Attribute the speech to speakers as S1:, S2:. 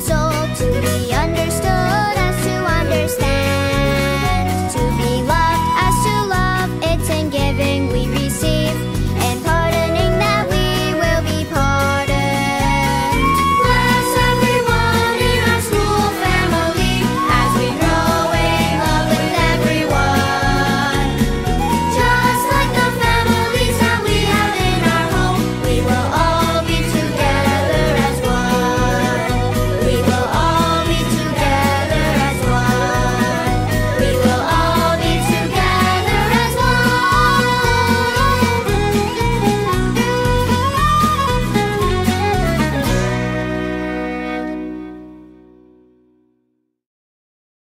S1: so